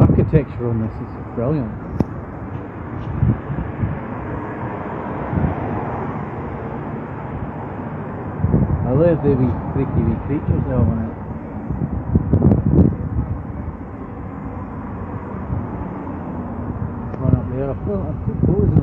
architecture on this is brilliant. I love the wee freaky wee creatures there on it. One up there, of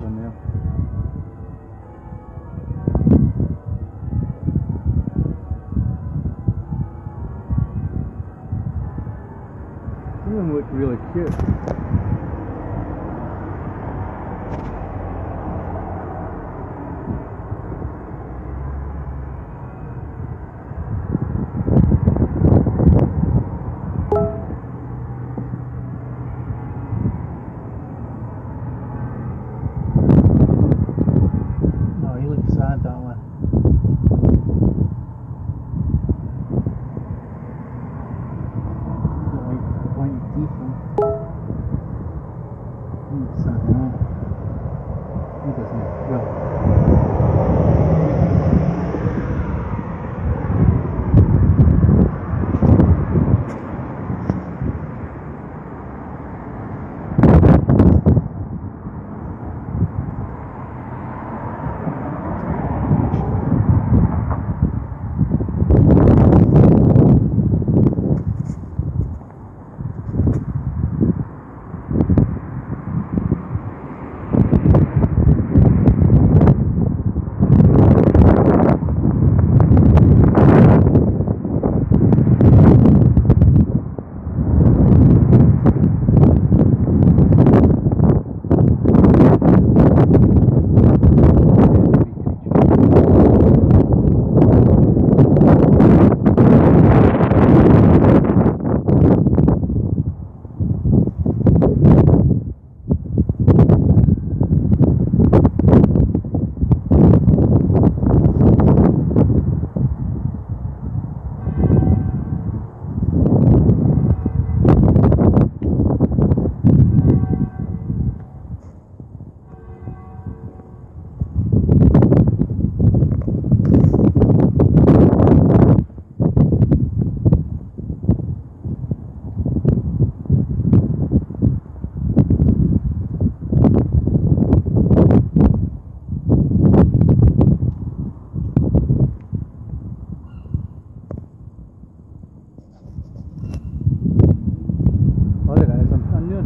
that one them look really cute.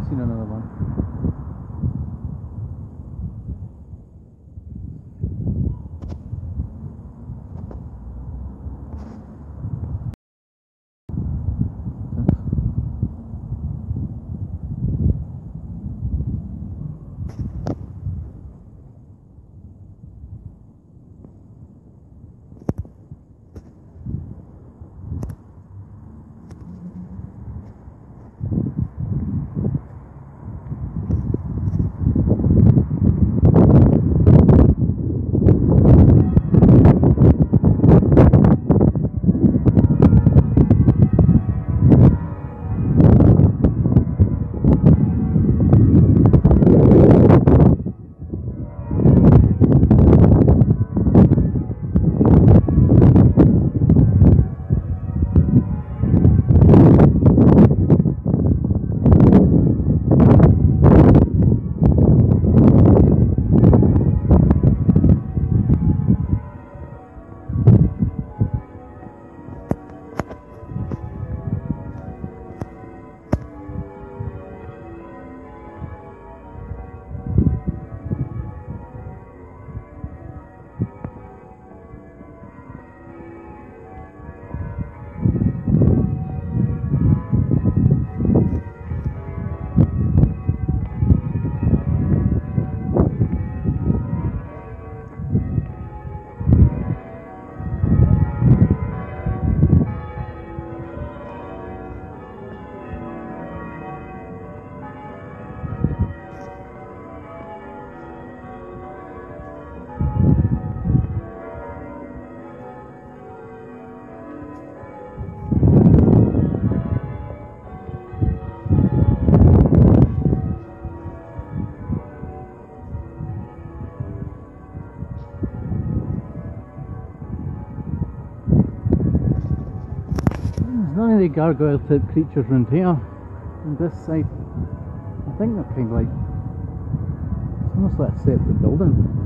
seen another one. Gargoyle type creatures around here. On this side, I think they're kind of like, it's almost like a separate building.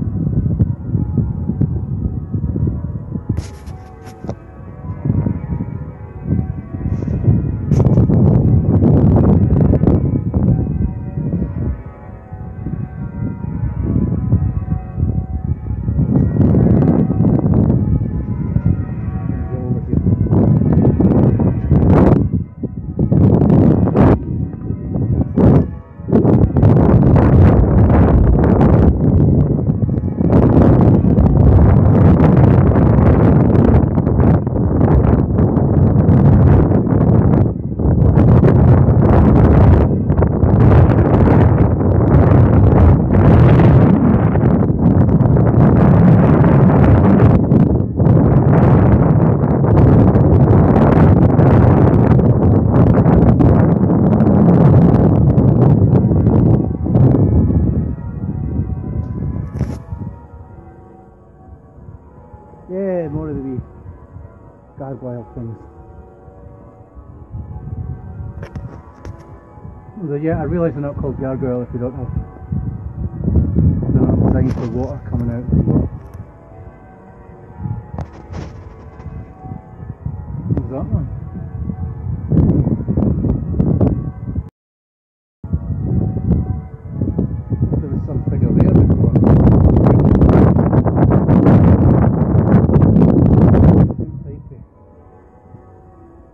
Gargoyle things. But yeah, I realise they're not called gargoyle if you don't have they're for water coming out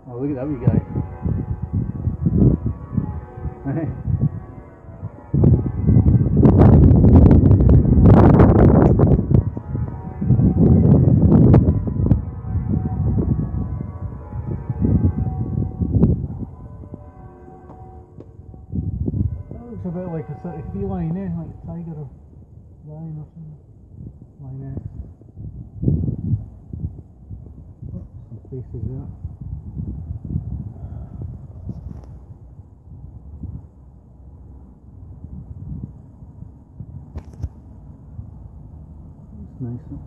Oh, look at that wee guy. That looks a bit like a of feline, eh? Like nicer.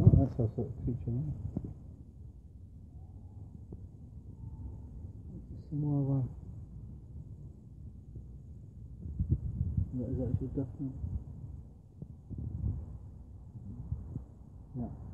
Oh, that's also a feature. Different. Yeah.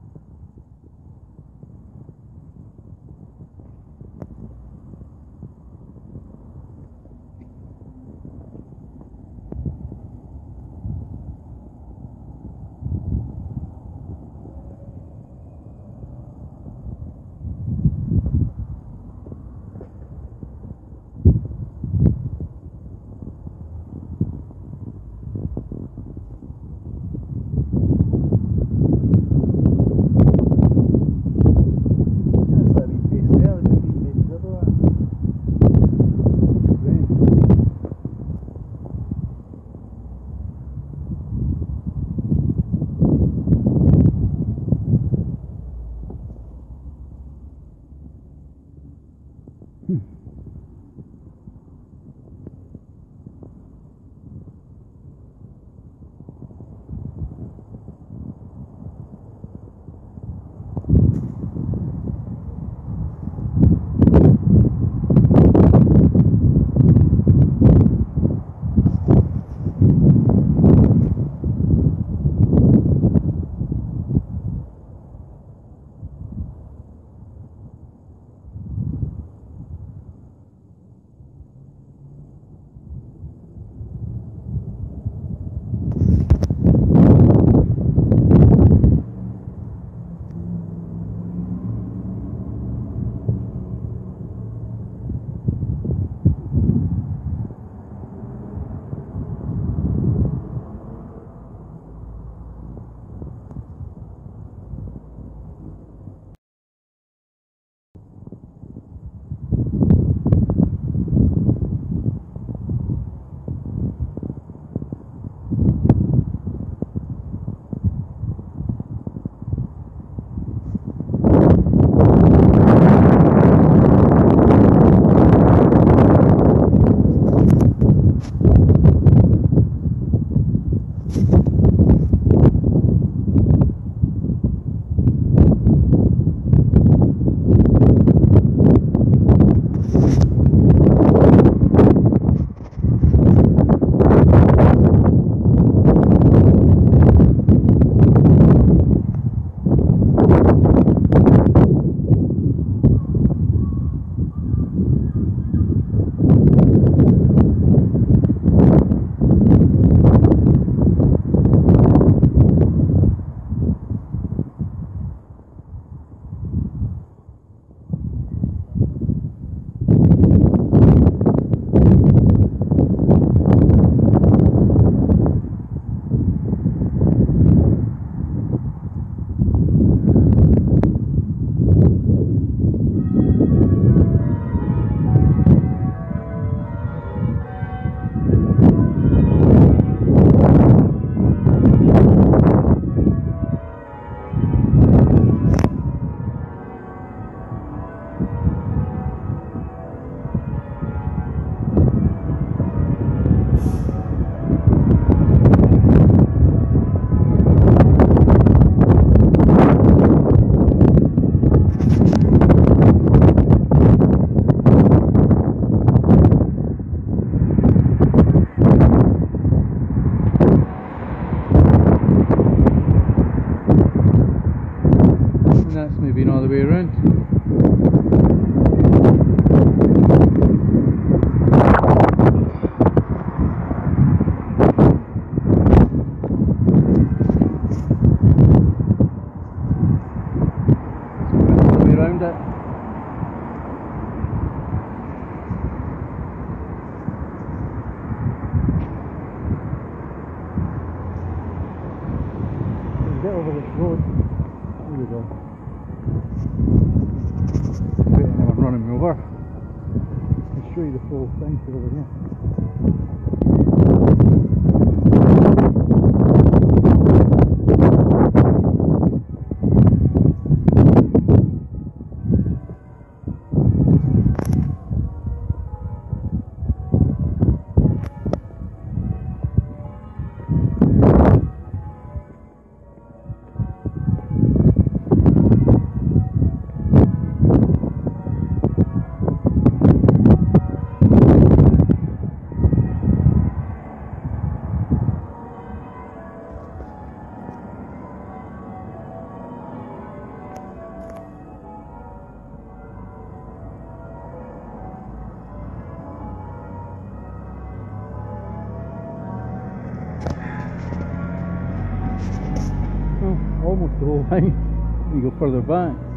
Almost the whole way. You go further back.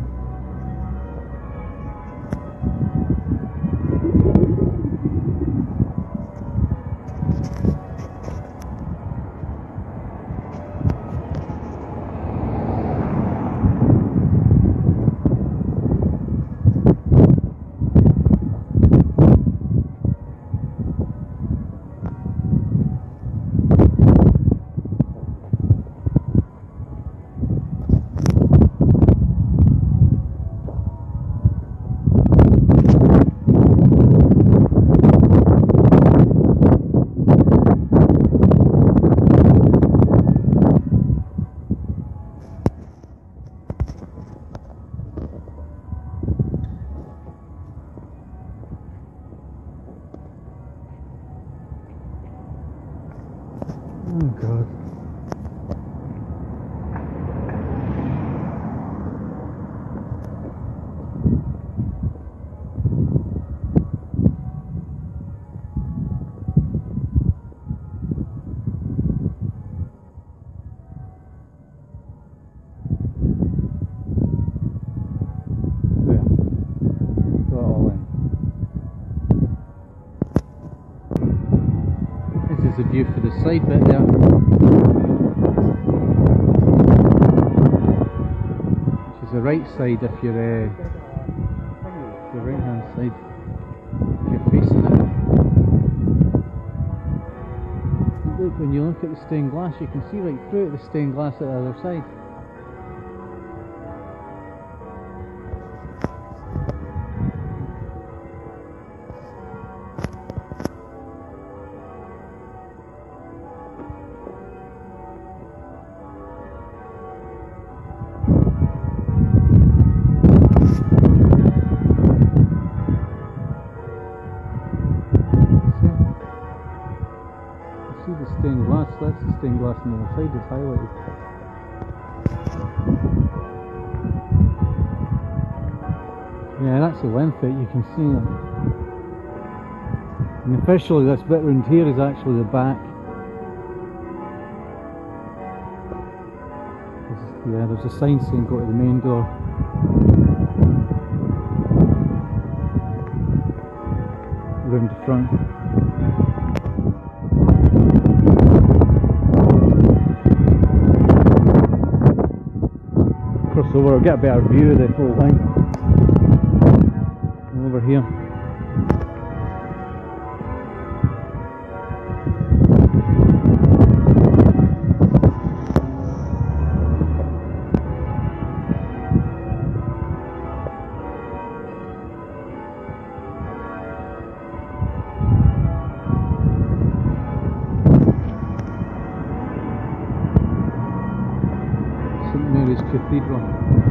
View for the side bit there. Which is the right side if you're uh, the right hand side if you're facing it. When you look at the stained glass you can see right through it the stained glass at the other side. Stained glass on the side, it's highlighted. Yeah, that's the length it, you can see it. And officially this bit round here is actually the back. Yeah, there's a sign saying go to the main door. Round the front. Over, I'll get a better view of the whole thing. Over here. St Mary's Cathedral.